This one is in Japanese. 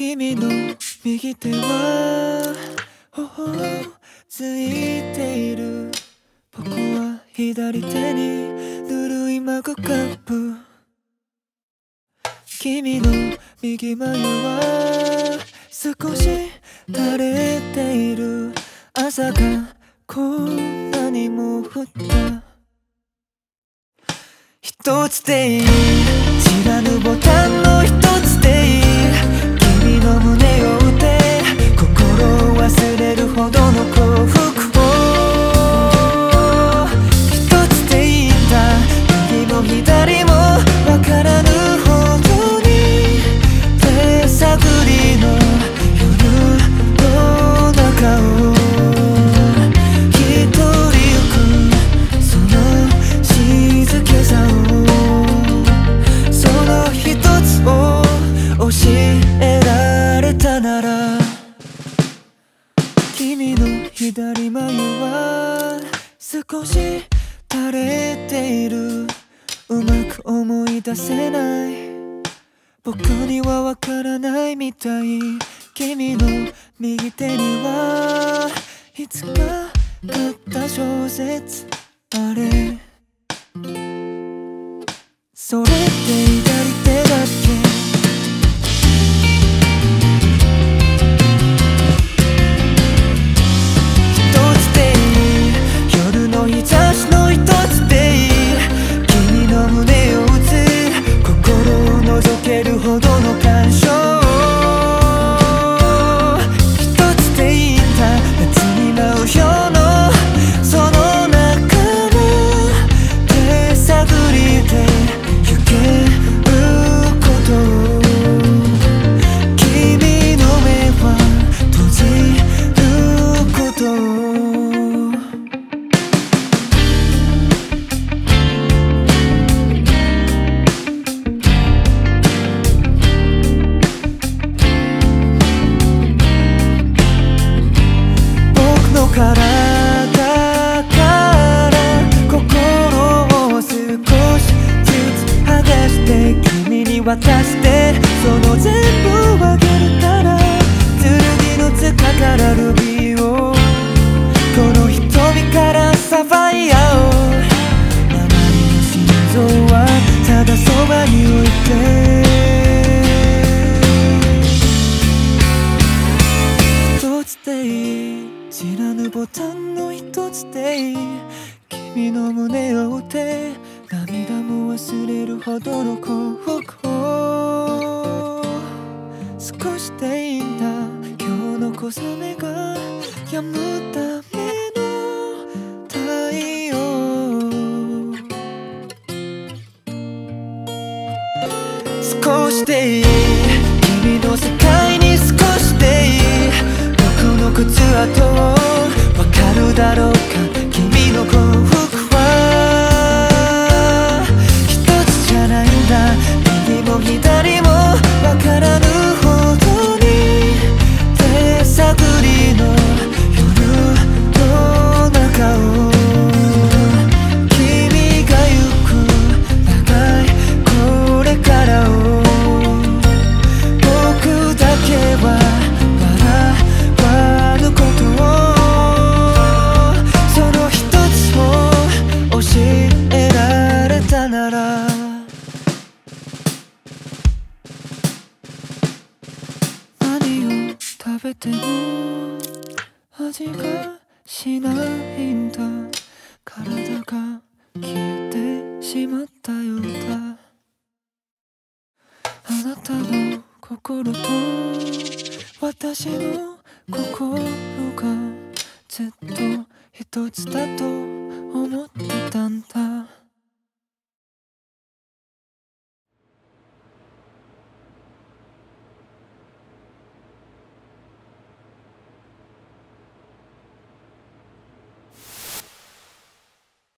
君の右手は頬ついている僕は左手にぬるいマグカップ君の右眉は少し垂れている朝がこんなにも降った一つでいい知らぬボタンの一つでている。うまく思い出せない。僕にはわからないみたい。君の右手にはいつか買った小説。あれ。それって感受。体から心を少しずつ剥がして君に渡してその全部あげるから剣の塚からルビーの一つでいい君の胸を打って。涙も忘れるほどの幸福を。少しでいいんだ。今日の小雨が止むための太陽。少しでいい。君の世界に少しでいい。僕の靴跡を。味がしないんだ。体が消えてしまったようだ。あなたの心と私の心がずっと一つだと思ってたんだ。